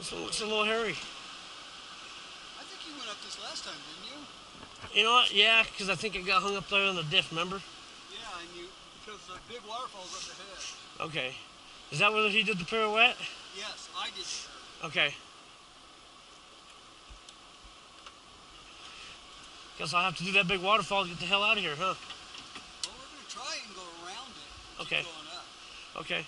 It's a, it's little hairy. I think you went up this last time, didn't you? You know what? Yeah, because I think it got hung up there on the diff, remember? Yeah, and you because the big waterfall's up ahead. Okay. Is that where he did the pirouette? Yes, I did. Okay. Guess I'll have to do that big waterfall to get the hell out of here, huh? Well, we're gonna try and go around it. Okay. Okay.